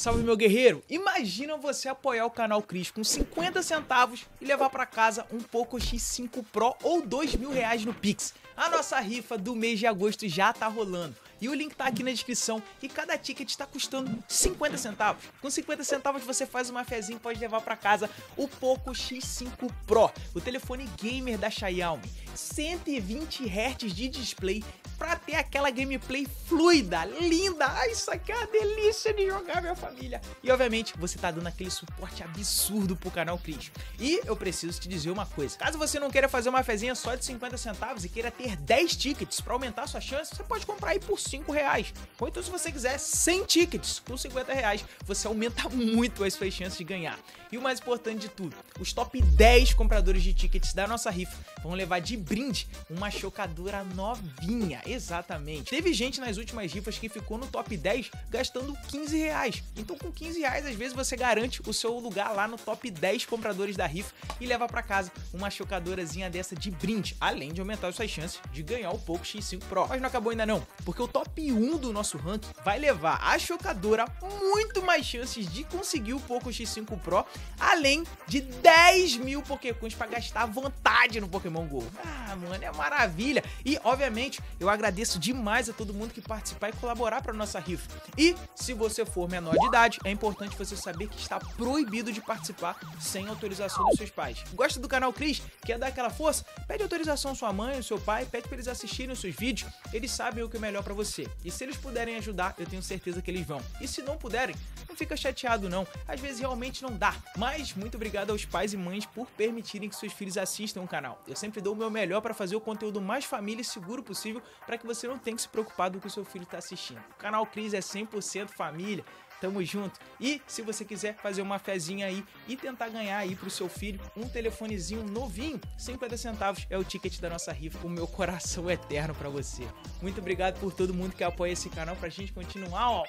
Salve meu guerreiro! Imagina você apoiar o canal Cris com 50 centavos e levar para casa um Poco X5 Pro ou 2 mil reais no Pix. A nossa rifa do mês de agosto já tá rolando. E o link tá aqui na descrição e cada ticket está custando 50 centavos. Com 50 centavos você faz uma fezinha e pode levar para casa o Poco X5 Pro, o telefone gamer da Xiaomi. 120 Hz de display para ter aquela gameplay fluida, linda. Ah, isso aqui é uma delícia de jogar, minha família. E obviamente você tá dando aquele suporte absurdo pro canal Cris. E eu preciso te dizer uma coisa: caso você não queira fazer uma fezinha só de 50 centavos e queira ter 10 tickets para aumentar sua chance, você pode comprar aí por 5 reais. Ou então, se você quiser 100 tickets com 50 reais, você aumenta muito as suas chances de ganhar. E o mais importante de tudo, os top 10 compradores de tickets da nossa rifa vão levar de brinde uma chocadora novinha Exatamente. Teve gente nas últimas rifas que ficou no top 10 gastando 15 reais. Então com 15 reais, às vezes você garante o seu lugar lá no top 10 compradores da rifa e leva para casa uma chocadorazinha dessa de brinde, além de aumentar suas chances de ganhar o Poco X5 Pro. Mas não acabou ainda não, porque o top 1 do nosso ranking vai levar a chocadora muito mais chances de conseguir o Poco X5 Pro, além de 10 mil Pokécoins para gastar à vontade no Pokémon GO. Ah, mano, é maravilha! E, obviamente, eu agradeço demais a todo mundo que participar e colaborar para nossa rifa. E se você for menor de idade, é importante você saber que está proibido de participar sem autorização dos seus pais. Gosta do canal Cris? Quer dar aquela força? Pede autorização à sua mãe, ao seu pai, pede para eles assistirem os seus vídeos. Eles sabem o que é melhor para você. E se eles puderem ajudar, eu tenho certeza que eles vão. E se não puderem, não fica chateado não. Às vezes realmente não dá. Mas muito obrigado aos pais e mães por permitirem que seus filhos assistam o canal. Eu sempre dou o meu melhor para fazer o conteúdo mais família e seguro possível para que você não tenha que se preocupar do que o seu filho está assistindo. O canal Cris é 100% família. Tamo junto. E se você quiser fazer uma fezinha aí e tentar ganhar aí pro seu filho um telefonezinho novinho, 50 centavos é o ticket da nossa rifa. O meu coração eterno para você. Muito obrigado por todo mundo que apoia esse canal pra gente continuar, ó,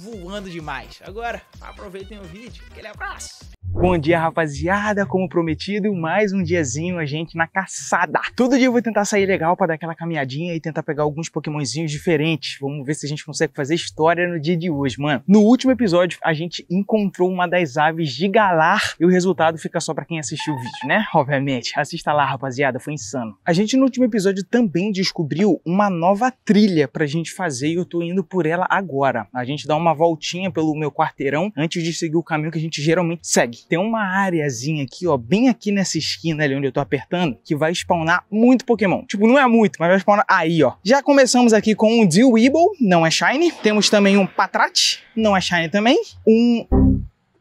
voando demais. Agora, aproveitem o vídeo. Aquele abraço. Bom dia, rapaziada. Como prometido, mais um diazinho a gente na caçada. Todo dia eu vou tentar sair legal para dar aquela caminhadinha e tentar pegar alguns pokémonzinhos diferentes. Vamos ver se a gente consegue fazer história no dia de hoje, mano. No último episódio, a gente encontrou uma das aves de Galar e o resultado fica só para quem assistiu o vídeo, né? Obviamente. Assista lá, rapaziada, foi insano. A gente no último episódio também descobriu uma nova trilha pra gente fazer e eu tô indo por ela agora. A gente dá uma voltinha pelo meu quarteirão antes de seguir o caminho que a gente geralmente segue tem uma areazinha aqui, ó, bem aqui nessa esquina ali onde eu tô apertando, que vai spawnar muito Pokémon. Tipo, não é muito, mas vai spawnar aí, ó. Já começamos aqui com um Dewweeble, não é Shiny. Temos também um Patrat, não é Shiny também. Um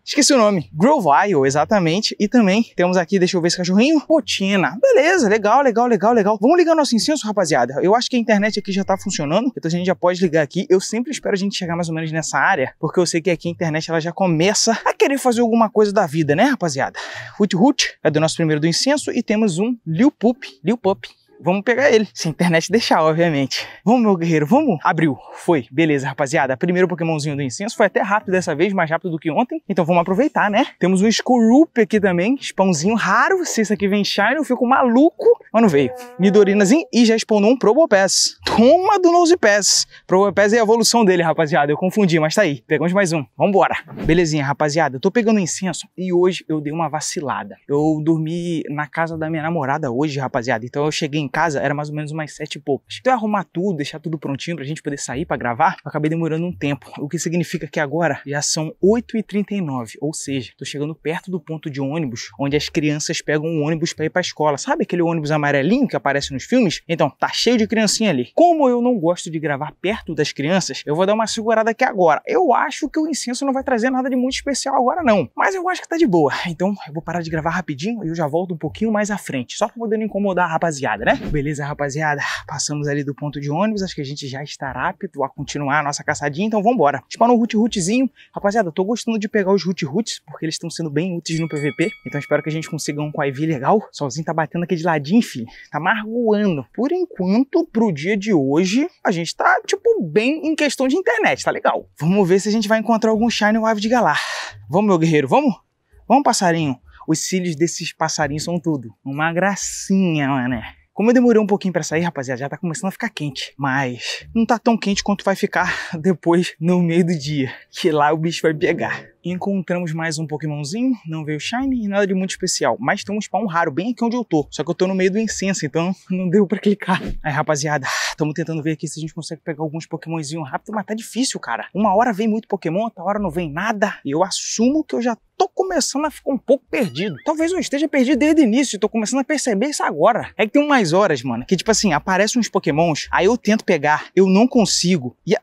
Esqueci o nome. Grovile, exatamente. E também temos aqui, deixa eu ver esse cachorrinho. Potina. Beleza, legal, legal, legal, legal. Vamos ligar nosso incenso, rapaziada. Eu acho que a internet aqui já tá funcionando. Então a gente já pode ligar aqui. Eu sempre espero a gente chegar mais ou menos nessa área. Porque eu sei que aqui a internet ela já começa a querer fazer alguma coisa da vida, né, rapaziada? Hut Hut é do nosso primeiro do incenso. E temos um Liu Pup. Liu Pup Vamos pegar ele. Se a internet deixar, obviamente. Vamos, meu guerreiro, vamos. Abriu. Foi. Beleza, rapaziada. Primeiro Pokémonzinho do incenso. Foi até rápido dessa vez, mais rápido do que ontem. Então vamos aproveitar, né? Temos um Skorup aqui também. Spãozinho raro. Se esse aqui vem Shine, eu fico maluco. Mas não veio. Nidorinazinho e já spawnou um Probopass. Toma do Nosepass. Probopass é a evolução dele, rapaziada. Eu confundi, mas tá aí. Pegamos mais um. Vambora. Belezinha, rapaziada. Eu tô pegando incenso e hoje eu dei uma vacilada. Eu dormi na casa da minha namorada hoje, rapaziada. Então eu cheguei em casa, era mais ou menos umas sete e poucas. Então arrumar tudo, deixar tudo prontinho pra gente poder sair para gravar, eu acabei demorando um tempo. O que significa que agora já são 8h39, ou seja, tô chegando perto do ponto de ônibus, onde as crianças pegam um ônibus para ir pra escola. Sabe aquele ônibus amarelinho que aparece nos filmes? Então, tá cheio de criancinha ali. Como eu não gosto de gravar perto das crianças, eu vou dar uma segurada aqui agora. Eu acho que o incenso não vai trazer nada de muito especial agora não, mas eu acho que tá de boa. Então, eu vou parar de gravar rapidinho e eu já volto um pouquinho mais à frente, só pra poder não incomodar a rapaziada, né? Beleza, rapaziada? Passamos ali do ponto de ônibus, acho que a gente já está apto a continuar a nossa caçadinha, então vambora. Spawnou um Root Rootzinho. Rapaziada, tô gostando de pegar os Root Roots, porque eles estão sendo bem úteis no PVP, então espero que a gente consiga um Quaivi legal. Solzinho tá batendo aqui de ladinho, filho. Tá margoando. Por enquanto, pro dia de hoje, a gente tá, tipo, bem em questão de internet, tá legal. Vamos ver se a gente vai encontrar algum Shine Wave de Galar. Vamos, meu guerreiro, vamos? Vamos, passarinho. Os cílios desses passarinhos são tudo. Uma gracinha, mané. Como eu demorei um pouquinho pra sair, rapaziada, já tá começando a ficar quente. Mas não tá tão quente quanto vai ficar depois no meio do dia. Que lá o bicho vai pegar. Encontramos mais um Pokémonzinho, não veio Shine e nada de muito especial. Mas tem um spawn raro bem aqui onde eu tô. Só que eu tô no meio do incenso, então não deu pra clicar. Aí, rapaziada, estamos tentando ver aqui se a gente consegue pegar alguns Pokémonzinhos rápido, mas tá difícil, cara. Uma hora vem muito Pokémon, outra hora não vem nada. E eu assumo que eu já tô começando a ficar um pouco perdido. Talvez eu esteja perdido desde o início, tô começando a perceber isso agora. É que tem umas horas, mano, que tipo assim, aparecem uns pokémons, aí eu tento pegar, eu não consigo. E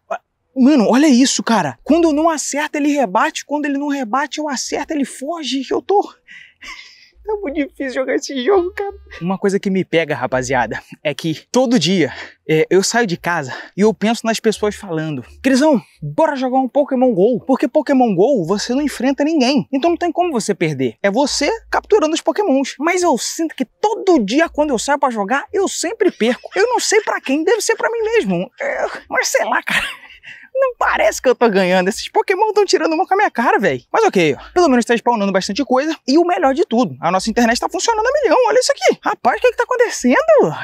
Mano, olha isso, cara. Quando não acerto, ele rebate. Quando ele não rebate, eu acerto, ele foge. Eu tô. Tá muito difícil jogar esse jogo, cara. Uma coisa que me pega, rapaziada, é que todo dia é, eu saio de casa e eu penso nas pessoas falando: Crisão, bora jogar um Pokémon GO. Porque Pokémon GO você não enfrenta ninguém. Então não tem como você perder. É você capturando os Pokémons. Mas eu sinto que todo dia, quando eu saio para jogar, eu sempre perco. Eu não sei para quem, deve ser para mim mesmo. É, mas sei lá, cara. Não parece que eu tô ganhando. Esses Pokémon estão tirando uma com a minha cara, velho. Mas ok, ó. Pelo menos tá spawnando bastante coisa. E o melhor de tudo, a nossa internet tá funcionando a milhão. Olha isso aqui. Rapaz, o que que tá acontecendo?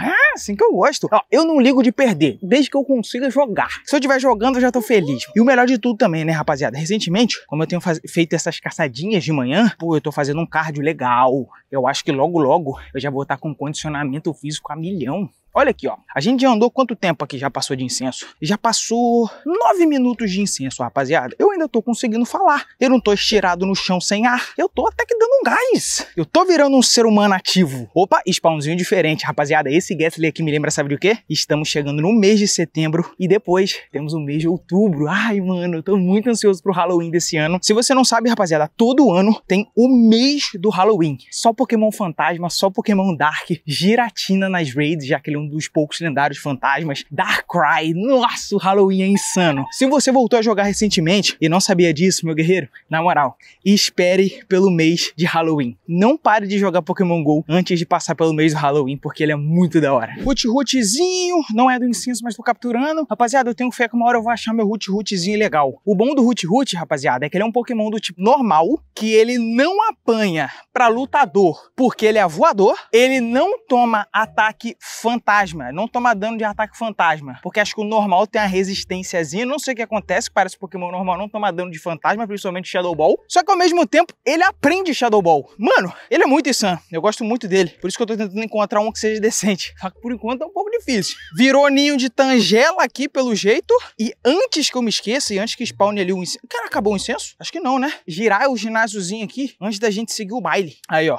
É, assim que eu gosto. Ó, eu não ligo de perder, desde que eu consiga jogar. Se eu estiver jogando, eu já tô feliz. E o melhor de tudo também, né, rapaziada? Recentemente, como eu tenho feito essas caçadinhas de manhã, pô, eu tô fazendo um cardio legal. Eu acho que logo, logo, eu já vou estar com condicionamento físico a milhão. Olha aqui, ó. A gente já andou quanto tempo aqui já passou de incenso? Já passou nove minutos de incenso, rapaziada. Eu ainda tô conseguindo falar. Eu não tô estirado no chão sem ar. Eu tô até que dando um gás. Eu tô virando um ser humano ativo. Opa, spawnzinho diferente, rapaziada. Esse Gasly aqui me lembra, sabe do quê? Estamos chegando no mês de setembro e depois temos o mês de outubro. Ai, mano, eu tô muito ansioso pro Halloween desse ano. Se você não sabe, rapaziada, todo ano tem o mês do Halloween. Só Pokémon Fantasma, só Pokémon Dark, Giratina nas raids, já que ele um dos poucos lendários fantasmas, Darkrai. Nossa, o Halloween é insano. Se você voltou a jogar recentemente e não sabia disso, meu guerreiro, na moral, espere pelo mês de Halloween. Não pare de jogar Pokémon GO antes de passar pelo mês do Halloween, porque ele é muito da hora. Root Rootzinho, não é do incenso, mas tô capturando. Rapaziada, eu tenho fé que uma hora eu vou achar meu Root Rootzinho legal. O bom do Root Root, rapaziada, é que ele é um Pokémon do tipo normal, que ele não apanha pra lutador, porque ele é voador, ele não toma ataque fantasma, não toma dano de ataque fantasma, porque acho que o normal tem a resistênciazinha, não sei o que acontece, parece que o Pokémon normal não toma dano de fantasma, principalmente Shadow Ball, só que ao mesmo tempo ele aprende Shadow Ball. Mano, ele é muito insano, eu gosto muito dele, por isso que eu tô tentando encontrar um que seja decente, só que por enquanto é um pouco difícil. Virou ninho de Tangela aqui, pelo jeito, e antes que eu me esqueça, e antes que spawne ali o incenso... Cara, acabou o incenso? Acho que não, né? Girar o ginásiozinho aqui, antes da gente seguir o baile. Aí, ó.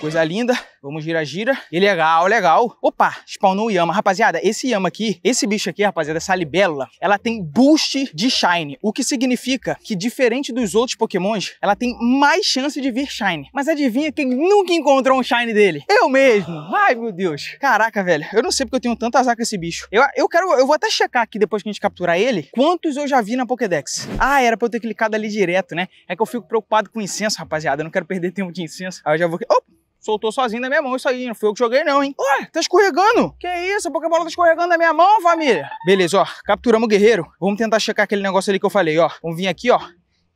Coisa linda. Vamos gira, gira. E legal, legal. Opa, spawnou o Yama. Rapaziada, esse Yama aqui, esse bicho aqui, rapaziada, essa libélula, ela tem boost de Shine. O que significa que, diferente dos outros pokémons, ela tem mais chance de vir Shine. Mas adivinha quem nunca encontrou um Shine dele? Eu mesmo. Ai, meu Deus. Caraca, velho. Eu não sei porque eu tenho tanta azar com esse bicho. Eu, eu quero, eu vou até checar aqui depois que a gente capturar ele, quantos eu já vi na Pokédex. Ah, era pra eu ter clicado ali direto, né? É que eu fico preocupado com incenso, rapaziada. Eu não quero perder tempo de incenso. Aí eu já vou... Opa! Soltou sozinho na minha mão isso aí. Não foi eu que joguei, não, hein? Ué, tá escorregando. Que isso? A Pokébola tá escorregando na minha mão, família. Beleza, ó. Capturamos o guerreiro. Vamos tentar checar aquele negócio ali que eu falei, ó. Vamos vir aqui, ó.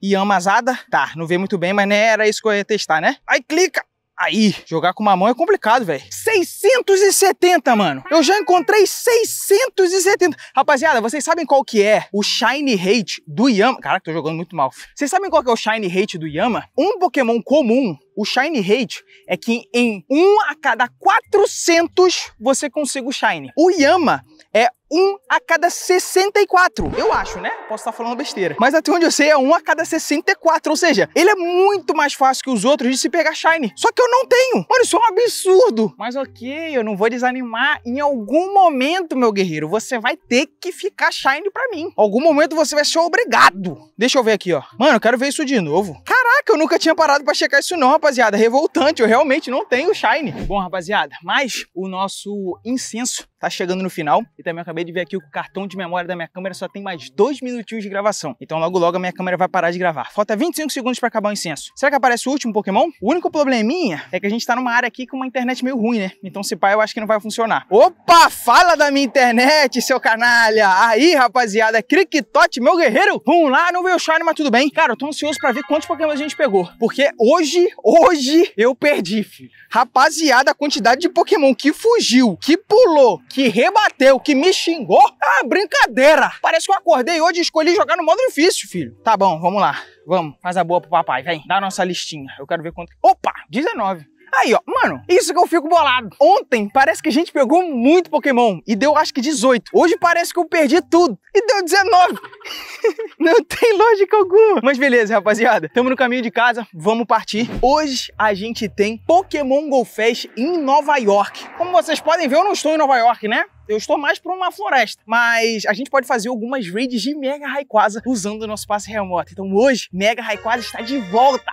Yamasada. Tá, não vê muito bem, mas não era isso que eu ia testar, né? Aí clica. Aí, jogar com uma mão é complicado, velho. 670, mano. Eu já encontrei 670. Rapaziada, vocês sabem qual que é o Shiny Hate do Yama? Caraca, tô jogando muito mal. Vocês sabem qual que é o Shiny Hate do Yama? Um Pokémon comum, o Shiny Hate, é que em um a cada 400 você consiga o Shiny. O Yama é um a cada 64. Eu acho, né? Posso estar falando besteira. Mas até onde eu sei é um a cada 64. Ou seja, ele é muito mais fácil que os outros de se pegar Shine. Só que eu não tenho. Mano, isso é um absurdo. Mas ok, eu não vou desanimar. Em algum momento, meu guerreiro, você vai ter que ficar Shine pra mim. Em algum momento você vai ser obrigado. Deixa eu ver aqui, ó. Mano, eu quero ver isso de novo. Caraca, eu nunca tinha parado pra checar isso não, rapaziada. Revoltante, eu realmente não tenho Shine. Bom, rapaziada, mas o nosso incenso tá chegando no final. E também acabei de ver aqui que o cartão de memória da minha câmera só tem mais dois minutinhos de gravação. Então logo logo a minha câmera vai parar de gravar. Falta 25 segundos para acabar o incenso. Será que aparece o último Pokémon? O único probleminha é que a gente tá numa área aqui com uma internet meio ruim, né? Então se pá, eu acho que não vai funcionar. Opa, fala da minha internet, seu canalha! Aí, rapaziada, Cricktot, meu guerreiro! Vamos lá, não veio Shine, mas tudo bem. Cara, eu tô ansioso pra ver quantos Pokémon a gente pegou. Porque hoje, hoje, eu perdi, filho. Rapaziada, a quantidade de Pokémon que fugiu, que pulou, que rebateu, que me xingou. Ah, brincadeira! Parece que eu acordei hoje e escolhi jogar no modo difícil, filho. Tá bom, vamos lá. Vamos, faz a boa pro papai, vem. Dá a nossa listinha. Eu quero ver quanto. Opa, 19. Aí, ó, mano, isso que eu fico bolado. Ontem parece que a gente pegou muito Pokémon e deu acho que 18. Hoje parece que eu perdi tudo e deu 19. Não tem lógica alguma. Mas beleza, rapaziada. Estamos no caminho de casa, vamos partir. Hoje a gente tem Pokémon Go Fest em Nova York. Como vocês podem ver, eu não estou em Nova York, né? Eu estou mais para uma floresta. Mas a gente pode fazer algumas raids de Mega Rayquaza usando o nosso passe remoto. Então hoje, Mega Rayquaza está de volta.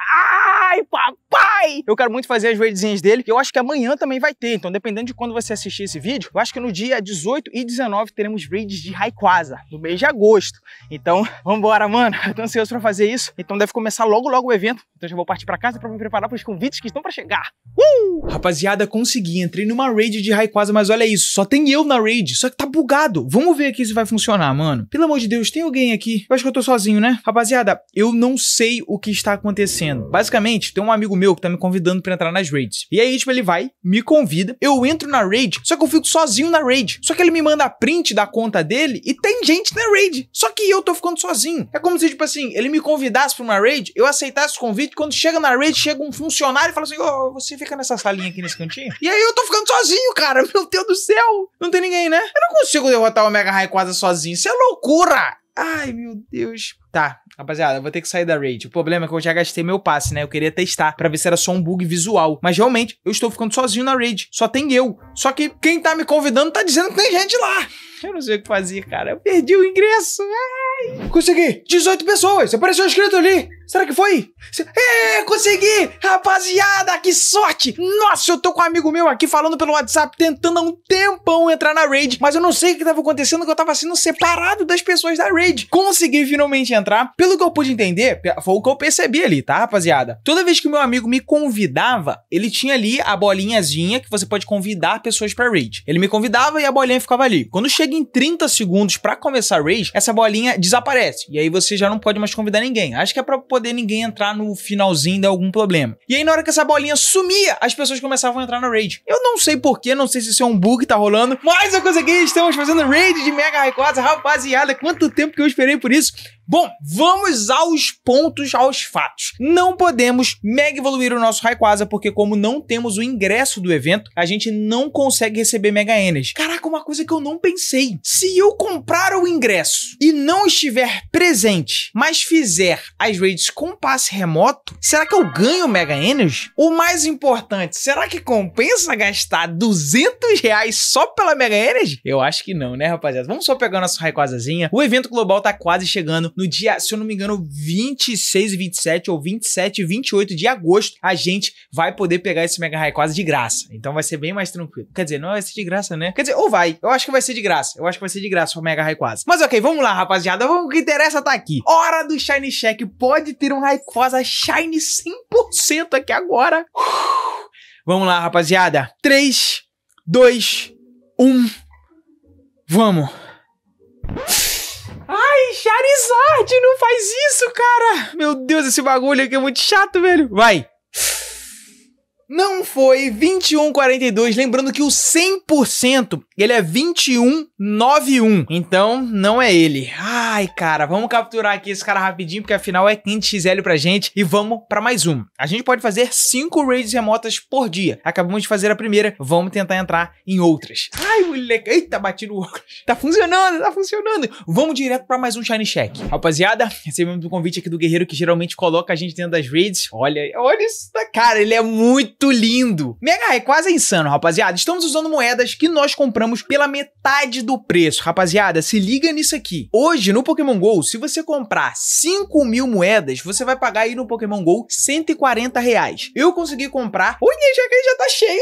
Ai, papai! Eu quero muito fazer as raidzinhas dele. Eu acho que amanhã também vai ter. Então, dependendo de quando você assistir esse vídeo, eu acho que no dia 18 e 19 teremos raids de Rayquaza, no mês de agosto. Então, vambora, mano. Eu tô ansioso pra fazer isso. Então deve começar logo, logo o evento. Então já vou partir pra casa pra me preparar pros convites que estão pra chegar. Uh! Rapaziada, consegui. Entrei numa raid de Rayquaza, mas olha isso. Só tem eu na raid. Só que tá bugado. Vamos ver aqui se vai funcionar, mano. Pelo amor de Deus, tem alguém aqui? Eu acho que eu tô sozinho, né? Rapaziada, eu não sei o que está acontecendo. Basicamente, tem um amigo meu que tá me convidando pra entrar nas raids. E aí, tipo, ele vai, me convida, eu entro na raid, só que eu fico sozinho na raid. Só que ele me manda print da conta dele e tem gente na raid. Só que eu tô ficando sozinho. É como se, tipo assim, ele me convidasse pra uma raid, eu aceitasse o convite, quando chega na raid, chega um funcionário e fala assim: Ô, oh, você fica nessa salinha aqui nesse cantinho? E aí eu tô ficando sozinho, cara. Meu Deus do céu. Não tem ninguém, né? Eu não consigo derrotar o Mega Rayquaza sozinho. Isso é loucura. Ai, meu Deus. Tá, rapaziada, eu vou ter que sair da raid. O problema é que eu já gastei meu passe, né? Eu queria testar pra ver se era só um bug visual. Mas realmente, eu estou ficando sozinho na raid. Só tem eu. Só que quem tá me convidando tá dizendo que tem gente lá. Eu não sei o que fazer, cara. Eu perdi o ingresso. Ai. Consegui. 18 pessoas. Apareceu escrito ali. Será que foi? É, consegui! Rapaziada, que sorte! Nossa, eu tô com um amigo meu aqui falando pelo WhatsApp, tentando há um tempão entrar na raid, mas eu não sei o que tava acontecendo, que eu tava sendo separado das pessoas da raid. Consegui finalmente entrar. Pelo que eu pude entender, foi o que eu percebi ali, tá, rapaziada? Toda vez que o meu amigo me convidava, ele tinha ali a bolinhazinha que você pode convidar pessoas pra raid. Ele me convidava e a bolinha ficava ali. Quando chega em 30 segundos para começar a raid, essa bolinha desaparece. E aí você já não pode mais convidar ninguém. Acho que é pra poder ninguém entrar no finalzinho de algum problema. E aí, na hora que essa bolinha sumia, as pessoas começavam a entrar na raid. Eu não sei porquê, não sei se isso é um bug que tá rolando, mas eu consegui, estamos fazendo raid de Mega Rayquaza, rapaziada, quanto tempo que eu esperei por isso. Bom, vamos aos pontos, aos fatos. Não podemos mega evoluir o nosso Rayquaza, porque como não temos o ingresso do evento, a gente não consegue receber Mega Energy. Caraca, uma coisa que eu não pensei. Se eu comprar o ingresso e não estiver presente, mas fizer as raids com passe remoto, será que eu ganho Mega Energy? O mais importante, será que compensa gastar 200 reais só pela Mega Energy? Eu acho que não, né, rapaziada? Vamos só pegar nossa Rayquazazinha. O evento global tá quase chegando no dia, se eu não me engano, 26 e 27 ou 27 e 28 de agosto, a gente vai poder pegar esse Mega Rayquaza de graça. Então vai ser bem mais tranquilo. Quer dizer, não vai ser de graça, né? Quer dizer, ou vai. Eu acho que vai ser de graça. Eu acho que vai ser de graça o Mega Rayquaza. Mas ok, vamos lá, rapaziada. Vamos, o que interessa tá aqui. Hora do Shiny Check. Pode ter um Rayquaza Shiny 100% aqui agora. Vamos lá, rapaziada. 3, 2, 1. Vamos. Ai, Charizard, não faz isso, cara. Meu Deus, esse bagulho aqui é muito chato, velho. Vai. Não foi 21,42. Lembrando que o 100% ele é 21,91. Então, não é ele. Ai, cara, vamos capturar aqui esse cara rapidinho, porque afinal é 500XL pra gente. E vamos para mais um. A gente pode fazer 5 raids remotas por dia. Acabamos de fazer a primeira, vamos tentar entrar em outras. Ai, moleque. Eita, bati no. Tá funcionando, tá funcionando. Vamos direto para mais um Shiny Check. Rapaziada, recebemos um convite aqui do Guerreiro que geralmente coloca a gente dentro das raids. Olha, olha isso. Cara, ele é muito lindo. Mega é quase insano, rapaziada. Estamos usando moedas que nós compramos pela metade do preço. Rapaziada, se liga nisso aqui. Hoje, no Pokémon GO, se você comprar 5 mil moedas, você vai pagar aí no Pokémon GO 140 reais. Eu consegui comprar... Ui, já, já tá cheio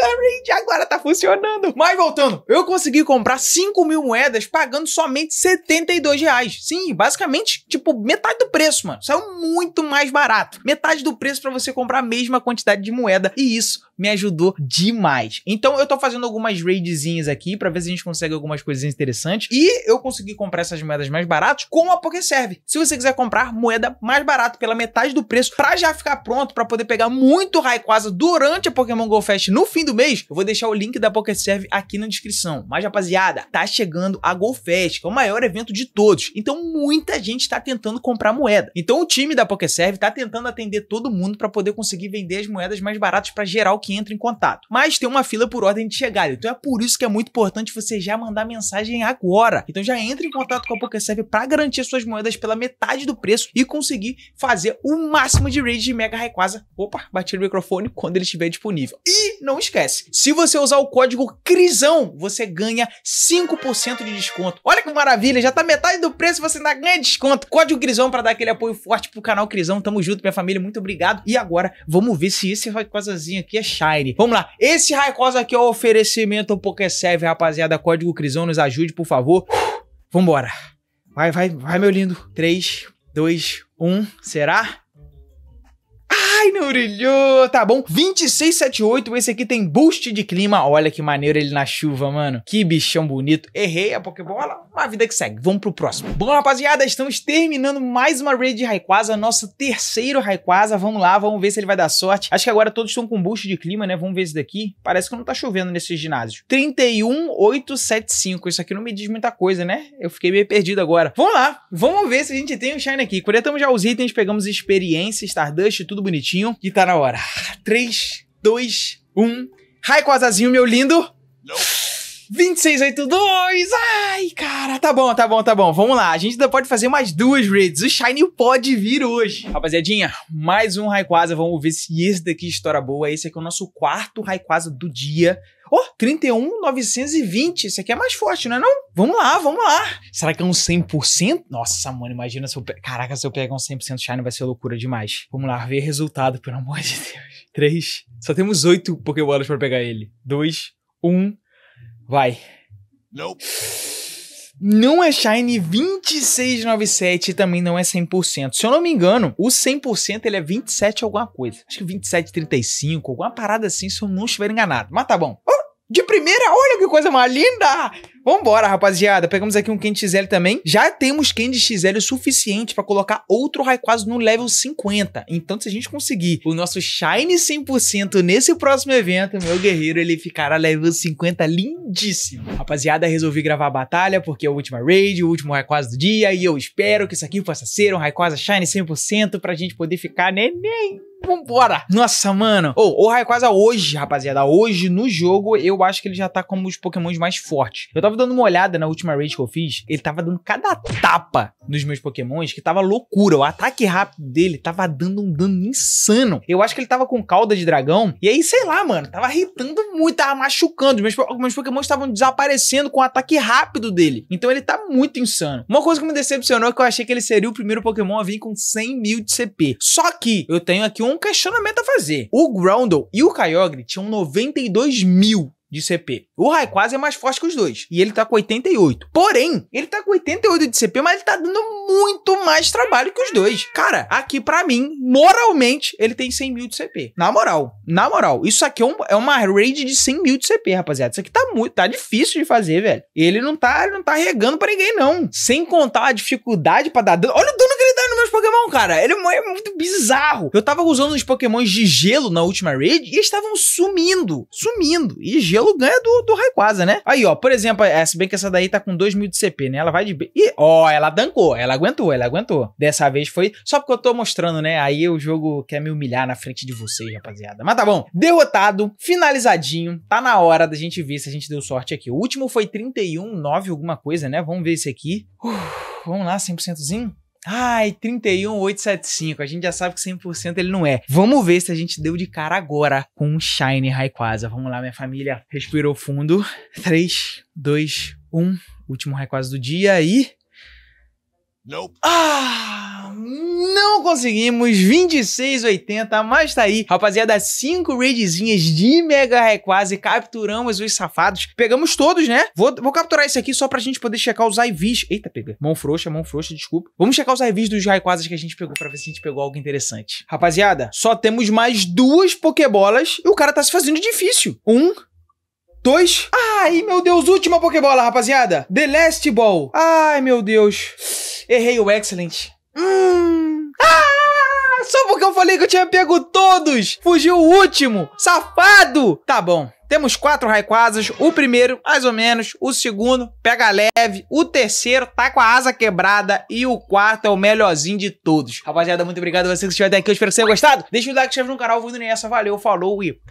agora tá funcionando. Mas voltando, eu consegui comprar 5 mil moedas pagando somente 72 reais. Sim, basicamente, tipo, metade do preço, mano. Saiu muito mais barato. Metade do preço para você comprar a mesma quantidade de moeda. E isso me ajudou demais. Então eu tô fazendo algumas raidzinhas aqui para ver se a gente consegue algumas coisas interessantes. E eu consegui comprar essas moedas mais baratas com a PokéServe. Se você quiser comprar moeda mais barata pela metade do preço para já ficar pronto para poder pegar muito Rayquaza durante a Pokémon Go Fest no fim do mês, eu vou deixar o link da PokéServe aqui na descrição. Mas rapaziada, tá chegando a Go Fest, que é o maior evento de todos. Então muita gente tá tentando comprar moeda. Então o time da PokéServe tá tentando atender todo mundo para poder conseguir vender as moedas mais baratas para geral que entra em contato. Mas tem uma fila por ordem de chegada, então é por isso que é muito importante você já mandar mensagem agora. Então já entre em contato com a PokéServe para garantir suas moedas pela metade do preço e conseguir fazer o máximo de raid de Mega Rayquaza. Opa, bati no microfone quando ele estiver disponível. E não esquece, se você usar o código CRISão, você ganha 5% de desconto. Olha que maravilha, já tá metade do preço, você ainda ganha desconto. Código CRISão para dar aquele apoio forte pro canal Crisão. Tamo junto, minha família, muito obrigado. E agora, vamos ver se esse Rayquazazinho aqui é Shine. Vamos lá. Esse Rayquaza aqui é o oferecimento PokéServe, rapaziada. Código Crisão, nos ajude, por favor. Vambora. Vai, vai, vai, meu lindo. 3, 2, 1. Será? Ai, não brilhou. Tá bom. 2678. Esse aqui tem boost de clima. Olha que maneiro ele na chuva, mano. Que bichão bonito. Errei a Pokébola. Uma vida que segue. Vamos pro próximo. Bom, rapaziada, estamos terminando mais uma raid de Rayquaza. Nosso terceiro Rayquaza. Vamos lá, vamos ver se ele vai dar sorte. Acho que agora todos estão com boost de clima, né? Vamos ver esse daqui. Parece que não tá chovendo nesse ginásio. 31875. Isso aqui não me diz muita coisa, né? Eu fiquei meio perdido agora. Vamos lá. Vamos ver se a gente tem um Shine aqui. Coletamos já os itens, pegamos experiência, Stardust, tudo bonitinho e tá na hora. 3, 2, 1. Raikwazazinho, meu lindo. Não. 2682! Ai, cara, tá bom, tá bom, tá bom. Vamos lá, a gente ainda pode fazer mais duas raids. O Shiny pode vir hoje. Rapaziadinha, mais um Raikwaza. Vamos ver se esse daqui estoura boa. Esse aqui é o nosso quarto Raikwaza do dia. Oh, 31,920. Esse aqui é mais forte, não é não? Vamos lá, vamos lá. Será que é um 100%? Nossa, mano, imagina se eu... Pe... Caraca, se eu pegar um 100% Shine vai ser loucura demais. Vamos lá, ver resultado, pelo amor de Deus. 3. Só temos 8 Pokébolas pra pegar ele. 2, 1. Vai. Não. Não é Shine 2697 e também não é 100%. Se eu não me engano, o 100% ele é 27 alguma coisa. Acho que 2735, alguma parada assim, se eu não estiver enganado. Mas tá bom. Oh, de primeira, olha que coisa mais linda! Vambora, rapaziada. Pegamos aqui um Candy XL também. Já temos Candy XL o suficiente para colocar outro Rayquaza no level 50. Então, se a gente conseguir o nosso Shine 100% nesse próximo evento, meu guerreiro, ele ficará level 50 lindíssimo. Rapaziada, resolvi gravar a batalha porque é a última raid, o último Rayquaza do dia e eu espero que isso aqui possa ser um Rayquaza Shine 100% pra gente poder ficar neném. Vambora! Nossa, mano. Oh, o Rayquaza hoje, rapaziada, hoje no jogo, eu acho que ele já tá como os pokémons mais fortes. Eu tava tava dando uma olhada na última raid que eu fiz, ele tava dando cada tapa nos meus pokémons que tava loucura. O ataque rápido dele tava dando um dano insano. Eu acho que ele tava com cauda de dragão, e aí, sei lá, mano, tava irritando muito, tava machucando. Meus, meus pokémons estavam desaparecendo com o ataque rápido dele. Então ele tá muito insano. Uma coisa que me decepcionou é que eu achei que ele seria o primeiro pokémon a vir com 100 mil de CP. Só que eu tenho aqui um questionamento a fazer. O Groundle e o Kyogre tinham 92 mil de CP. O Rayquaza é mais forte que os dois. E ele tá com 88. Porém, ele tá com 88 de CP, mas ele tá dando muito mais trabalho que os dois. Cara, aqui para mim, moralmente, ele tem 100 mil de CP. Na moral. Na moral. Isso aqui é, um, é uma raid de 100 mil de CP, rapaziada. Isso aqui tá muito, tá difícil de fazer, velho. Ele não tá, ele não tá regando pra ninguém, não. Sem contar a dificuldade para dar dano. Olha o dano Pokémon, cara. Ele é muito bizarro. Eu tava usando os Pokémons de gelo na última raid e estavam sumindo. Sumindo. E gelo ganha do, do Rayquaza, né? Aí, ó, por exemplo, é, se bem que essa daí tá com 2 mil de CP, né? Ela vai de... Ih, ó, ela dancou, ela aguentou, ela aguentou. Dessa vez foi só porque eu tô mostrando, né? Aí o jogo quer me humilhar na frente de vocês, rapaziada. Mas tá bom. Derrotado, finalizadinho. Tá na hora da gente ver se a gente deu sorte aqui. O último foi 31, 9 alguma coisa, né? Vamos ver esse aqui. Uf, vamos lá, 100%zinho. Ai, 31875. A gente já sabe que 100% ele não é. Vamos ver se a gente deu de cara agora com um Shine Rayquaza. Vamos lá, minha família. Respirou fundo. 3, 2, 1. Último Rayquaza do dia e... Nope. Ah, não conseguimos 26,80, mas tá aí. Rapaziada, 5 raidzinhas de Mega Rayquaza e capturamos os safados. Pegamos todos, né? Vou, vou capturar esse aqui só pra gente poder checar os IVs. Eita, pega. Mão frouxa, mão frouxa, desculpa. Vamos checar os IVs dos Rayquazas que a gente pegou pra ver se a gente pegou algo interessante. Rapaziada, só temos mais duas Pokébolas e o cara tá se fazendo difícil. Um, dois. Ai, meu Deus, última Pokébola, rapaziada. The Last Ball. Ai, meu Deus. Errei o Excellent. Ah, só porque eu falei que eu tinha pego todos. Fugiu o último. Safado. Tá bom. Temos quatro Rayquazas, o primeiro, mais ou menos, o segundo, pega leve, o terceiro tá com a asa quebrada e o quarto é o melhorzinho de todos. Rapaziada, muito obrigado a você que estiver até aqui, eu espero que você tenha gostado. Deixa o like, se inscreve no canal, vou indo nessa, valeu, falou e